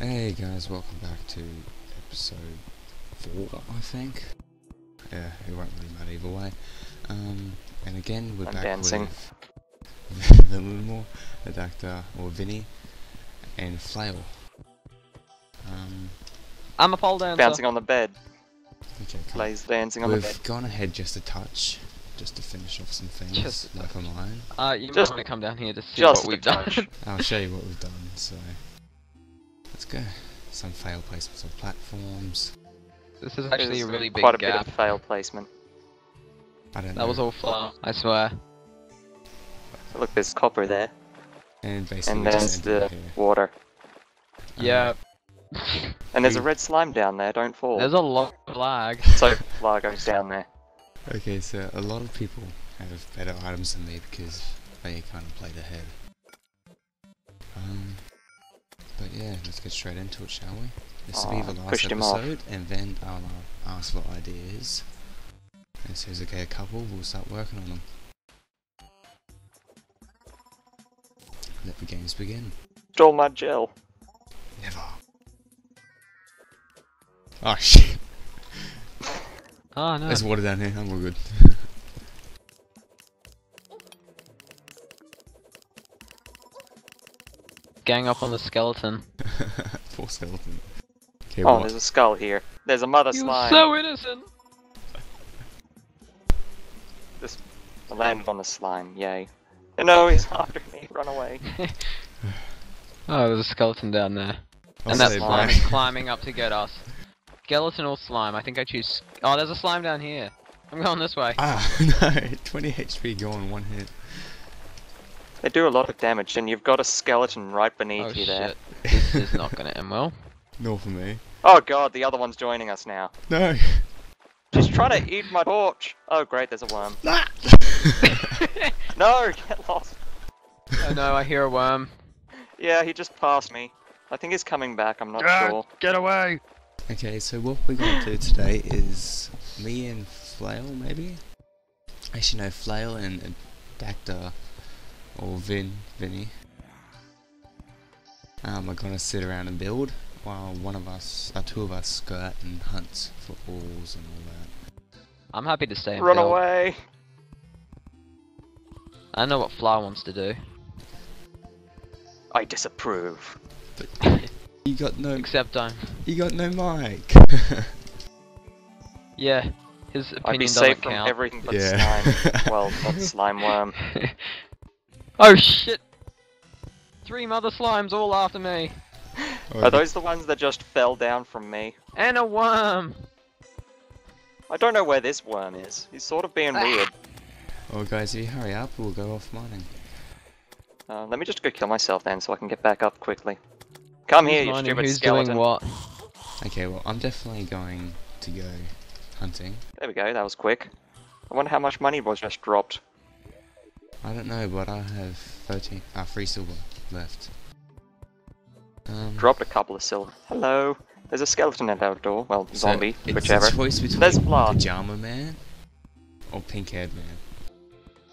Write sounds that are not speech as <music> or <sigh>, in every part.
Hey guys, welcome back to episode 4, I think. Yeah, it won't really matter either way. Um, and again, we're I'm back dancing. with <laughs> the Lumor, the Doctor, or Vinny, and Flail. Um, I'm a pole dancer. Bouncing on the bed. okay, cool. Blaze dancing on the bed. We've gone ahead just a touch, just to finish off some things, Just like on mine. Uh, you Just- might want to come down here to see what we've done. touch. <laughs> I'll show you what we've done, so... Let's go. Some fail placements on platforms. this is actually There's a really big Quite a gap. bit of fail placement. I don't know. That was all flour, I swear. Look, there's copper there, And basically and there's the here. water, Um, Yeah, <laughs> and there's a red slime down there. Don't fall. there's a lot of lag. <laughs> So Largo's down there. Okay, so a lot of people have better items than me because they kind of played ahead. Um, but yeah, let's get straight into it, shall we? This will be the last pushed him off. episode, and then I'll uh, ask for ideas. And as soon as I get a couple, we'll start working on them. Let the games begin. Stole my gel. Never. Oh shit! Oh no. There's water down here. I'm all good. Gang up on the skeleton. <laughs> Poor skeleton. Okay, Oh, what? there's a skull here. There's a mother You're slime. so innocent. I landed on the slime. Yay. <laughs> No, he's after me. Run away. <laughs> Oh, there's a skeleton down there. I'll and that slime bye. is climbing up to get us. Skeleton or slime? I think I choose. Oh, there's a slime down here. I'm going this way. Ah, no! 20 HP gone, one hit. They do a lot of damage, and you've got a skeleton right beneath Oh you there. shit. This is not gonna end well. <laughs> Nor for me. Oh god, the other one's joining us now. No! She's trying to eat my torch. Oh great, there's a worm. <laughs> Ah! <laughs> No, get lost. oh no, I hear a worm. Yeah, he just passed me. I think he's coming back, I'm not sure. Get away! okay, so what we're gonna do today is me and Flail, maybe? Actually, no, Flail and Dacta, or Vin, Vinny, um, are gonna sit around and build, while one of us, uh, two of us, go out and hunt for ores and all that. I'm happy to stay and Run build. away! I know what Flower wants to do. I disapprove. But <laughs> you got no, Except I'm. you got no mic! <laughs> Yeah, his opinion I'd be doesn't safe from everything but Yeah. slime. <laughs> Well, not slime worm. Oh shit! Three mother slimes all after me, Oh, Are those the ones that just fell down from me? and a worm. I don't know where this worm is. He's sort of being weird. Oh guys, if you hurry up, we'll go off mining. Uh, let me just go kill myself then so I can get back up quickly. Come here, you mining? stupid Who's skeleton. doing what? Okay, well, I'm definitely going to go hunting. There we go, that was quick. I wonder how much money was just dropped. I don't know, but I have 13, uh, free silver left. Um, Dropped a couple of silver. Hello. There's a skeleton at our door. Well, so zombie, it's whichever. a choice between There's blood. Pajama Man or Pink Haired Man.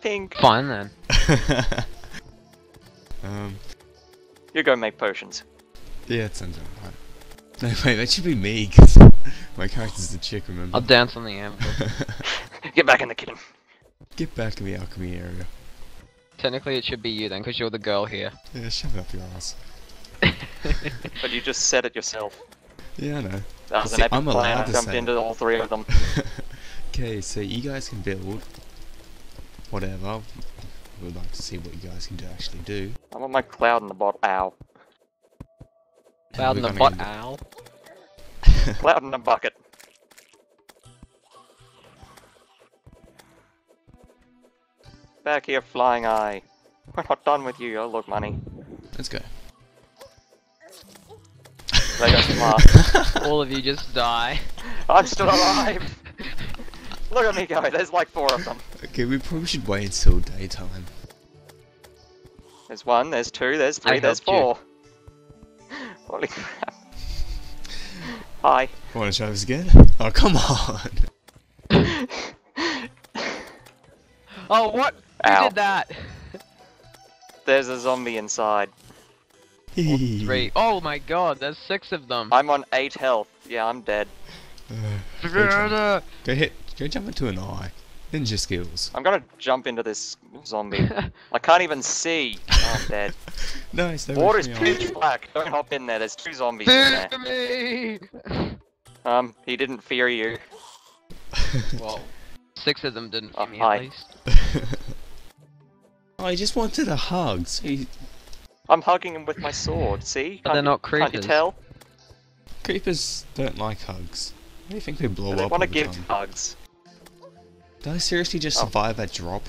Pink. Fine then. <laughs> um, You go make potions. yeah, that sounds alright. No, wait, that should be me, because <laughs> my character's the chick, remember? I'll dance on the anvil. <laughs> Get back in the kitchen. Get back in the alchemy area. Technically, it should be you then, because you're the girl here. Yeah, shove it up your ass. <laughs> But you just said it yourself. Yeah, I know. That was See, an epic I'm plan. allowed I to jumped into all three of them. <laughs> Okay, so you guys can build whatever. We'd like to see what you guys can do actually do. I want my cloud in the bottle. Ow. Cloud in the gonna butt, owl. Cloud in a bucket. Back here, flying eye. We're not done with you. Oh, look, money. Let's go. They go <laughs> smart. All of you just die. I'm still alive. Look at me go. There's like four of them. Okay, we probably should wait until daytime. There's one. There's two. There's I three. There's helped you. four. Holy crap. Hi. Want to try this again? Oh, come on! <laughs> Oh, what? Who Ow. did that? There's a zombie inside. Three. <laughs> Oh my god, there's six of them. I'm on 8 health. Yeah, I'm dead. Uh, go, jump, go hit. Go jump into an eye. Ninja skills. I'm gonna jump into this zombie. <laughs> I can't even see. Oh, I'm dead. <laughs> Nice. That Water's worked me pitch black. Don't hop in there. There's two zombies in there. Fear me! Um, he didn't fear you. Well, six of them didn't Oh, fear me hi. at least. Oh, I just wanted a hug. So you, I'm hugging him with my sword. See? But they're Can't creepers. you, Can't you tell? creepers don't like hugs. What do you think they blow They up They want to give time? hugs. Did I seriously just Oh. survive that drop?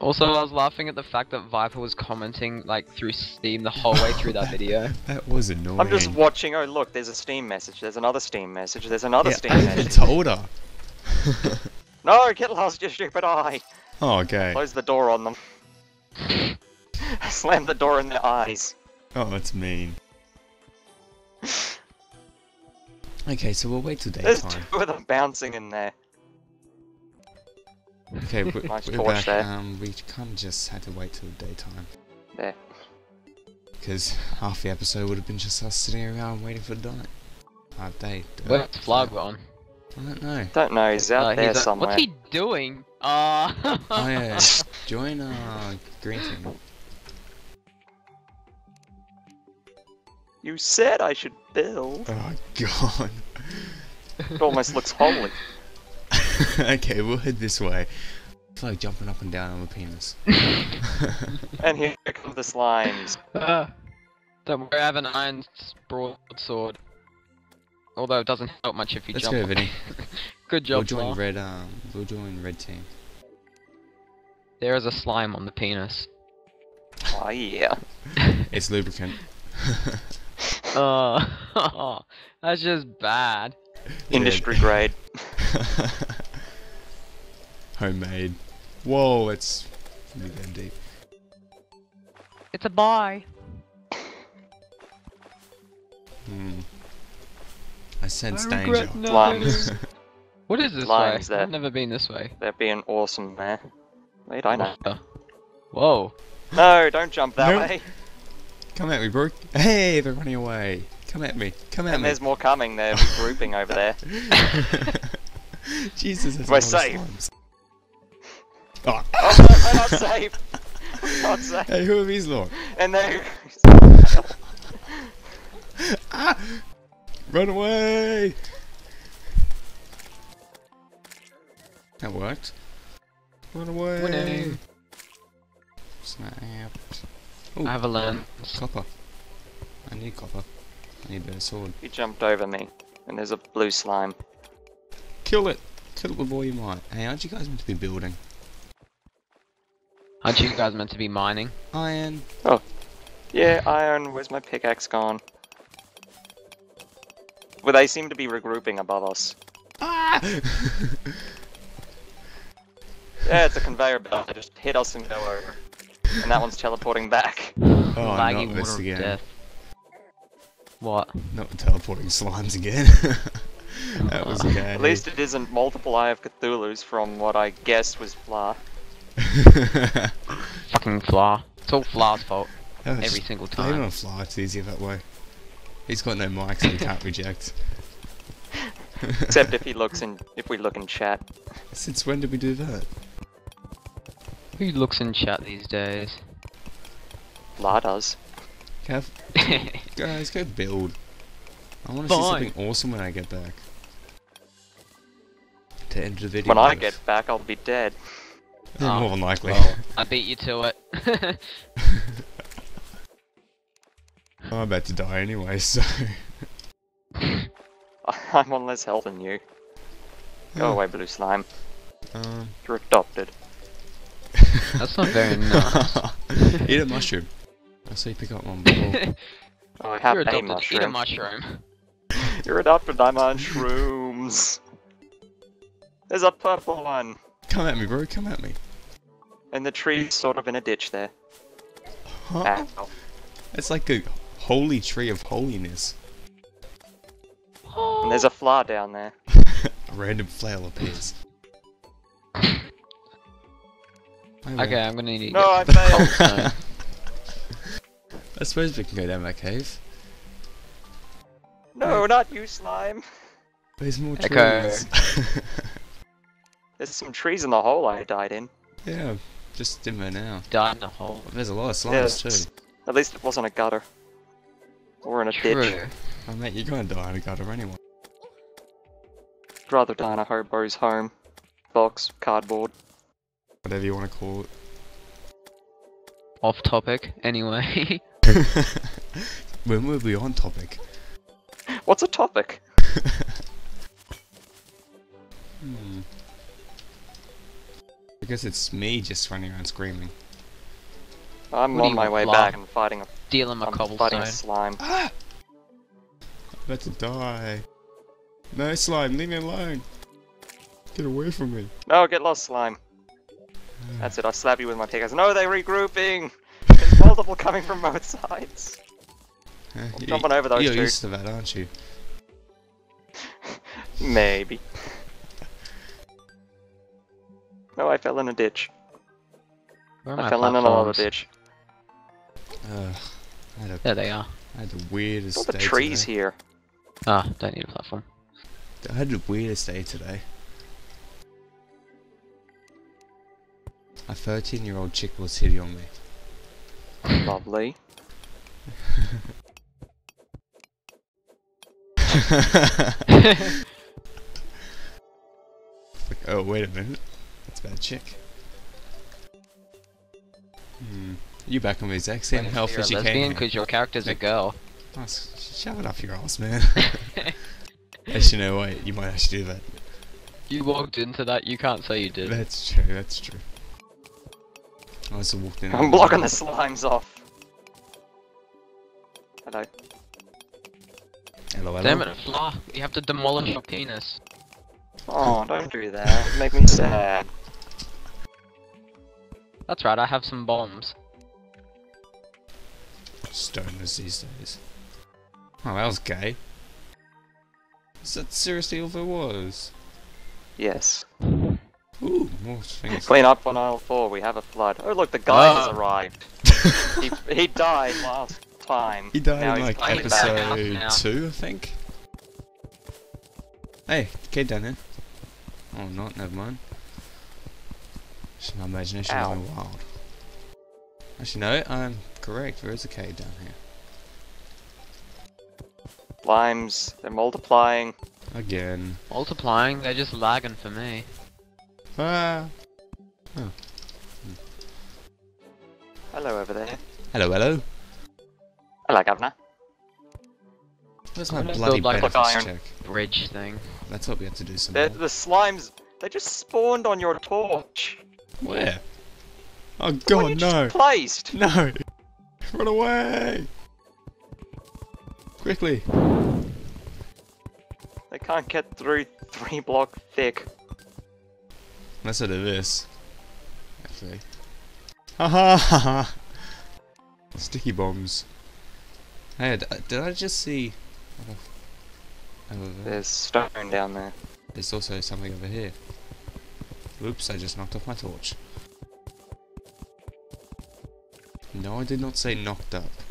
Also, I was laughing at the fact that Viper was commenting like through Steam the whole way through that <laughs> video. That was annoying. I'm just watching. Oh, look, there's a Steam message. There's another Steam message. There's another yeah, Steam <laughs> I even message. told her. <laughs> No, get lost, you stupid eye. Oh, okay. Close the door on them. <laughs> Slam the door in their eyes. Oh, that's mean. <laughs> Okay, so we'll wait till daytime. There's daytime. two of them bouncing in there. Okay, we're, <laughs> Nice we're back. there. Um, we kind of just had to wait till daytime There. because half the episode would have been just us sitting around waiting for the night. Uh, day. uh, Where's Flag on? I don't know. Don't know, he's out Uh, there he's a- somewhere. What's he doing? Uh Oh yeah, <laughs> join uh green team. You said I should build. Oh god. It almost looks holy. <laughs> okay, we'll head this way. It's like jumping up and down on the penis. <laughs> And here come the slimes. Uh, Don't worry, I have an iron broadsword. Although it doesn't help much if you Let's jump. go, Vinny. <laughs> Good job, We'll job, join Flar. red. Um, we'll join red team. There is a slime on the penis. Oh yeah. <laughs> It's lubricant. Uh, <laughs> that's just bad. Industry grade. Homemade. Whoa, it's really going deep. It's a buy. Sense I danger. regret <laughs> What is this Limes way? there. I've never been this way. They're being awesome there. Wait, I know. Whoa. No, don't jump that Nope. way. Come at me, bro. Hey, they're running away. Come at me. Come at And me. there's more coming. They're grouping over there. <laughs> Jesus, that's We're a lot safe. slimes. Oh. Oh no, we're not safe. We're not <laughs> safe. Hey, who are these lot? And they. Ah! Run away! That worked. Run away! Winning. Snapped. Ooh, I have a lens. copper. I need copper. I need a better sword. You jumped over me, and there's a blue slime. Kill it! Kill it with all you might. Hey, aren't you guys meant to be building? Aren't you guys meant to be mining? Iron! Oh. Yeah, iron. Where's my pickaxe gone? Well, they seem to be regrouping above us. Ah! <laughs> Yeah, it's a conveyor belt. They just hit us and go over. And that one's teleporting back. <laughs> Oh, Laggy not this again. death. What? Not teleporting slimes again. <laughs> that was gay. At least it isn't multiple Eye of Cthulhu's from what I guessed was Fla. Fucking Flar. It's all Flar's fault. Every just- single Blame it time. on Fly, it's easier that way. He's got no mic, so he can't <laughs> reject. Except if <laughs> he looks in, if we look in chat. Since when did we do that? Who looks in chat these days? Fla does. Kev, <laughs> guys, go build. I want to see something awesome when I get back. To end the video. When I get back, I'll be dead. Oh, more than likely. well, I beat you to it. I'm about to die anyway, so. <laughs> I'm on less health than you. Go Oh, away, blue slime. Um. You're adopted. <laughs> That's not very nice. <laughs> Eat a mushroom. I see you pick up one before. Oh, I have You're a adopted. mushroom. Eat a mushroom. You're adopted. I'm on shrooms. There's a purple one. Come at me, bro. Come at me. And the tree's sort of in a ditch there. Huh? Ow. It's like a holy tree of holiness. And there's a flower down there. <laughs> A random flail appears. <laughs> Oh, Okay, I'm gonna need to No, I failed. <laughs> I suppose we can go down that cave. No, hmm. not you, slime. There's more Echo. trees. There's some trees in the hole I died in. yeah, just in there now. Died in a hole. There's a lot of slimes it's- too. At least it wasn't a gutter. Or in a ditch. True. Oh mate, you're gonna die in a gutter anyway. I'd rather die in a hobo's home. Box, cardboard. Whatever you want to call it. Off topic. Anyway. when <laughs> <laughs> were we on topic? What's a topic? <laughs> Hmm. I guess it's me just running around screaming. I'm What on my way want, back lava? and fighting a, Dealing my I'm fighting a slime. Ah! I'm about to die. No slime, leave me alone. Get away from me. No, get lost, slime. That's it, I slap you with my pickaxe. No, they're regrouping! <laughs> There's multiple coming from both sides. <laughs> Uh, you- jumping over those You're two. used to that, aren't you? <laughs> Maybe. No, I fell in a ditch. Where are I my fell in another platforms? ditch. Ugh. I had a, There they are. I had the weirdest All the day trees today. here. Ah, don't need a platform. I had the weirdest day today. A 13 year old chick was hitting on me. <laughs> Lovely. <laughs> Like, oh, wait a minute. That's a bad chick. Hmm. You back on the exact same health You're a as you lesbian here. because your character's a girl. Oh, shove it up your ass, man. <laughs> <laughs> Actually, no, wait. You might actually do that. you walked into that, you can't say you did. That's true, that's true. I just walked in. I'm blocking the slimes off. Hello. Hello, hello. Damn it, Flaw. You have to demolish your penis. Oh, don't do that. Make me sad. That's right, I have some bombs. Stoners these days. Oh, that was gay. Is that seriously all there was? Yes. Ooh, more things. Clean up on aisle four. We have a flood. Oh look, the guy has Ah. arrived. he, <laughs> he died last time. he died Now in like episode two, I think. Hey, kid down there. Oh, not. Never mind. Just my imagination Ow. going wild. Actually, no, I'm correct. There is a cave down here. Limes, they're multiplying. Again. Multiplying, they're just lagging for me. Ah. Hello over there. Hello, hello. Hello, Governor. Where's my bloody build, like, Block benefits iron. check? Bridge thing. That's what we have to do some The, more. the slimes, they just spawned on your torch. Where? Oh god, no! just placed. No! <laughs> Run away! Quickly! They can't get through three block thick. Let's do this. Actually. Ha ha ha ha! Sticky bombs. Hey, did I just see. Oh, over there? There's stone down there. There's also something over here. Oops, I just knocked off my torch. No, I did not say knocked up.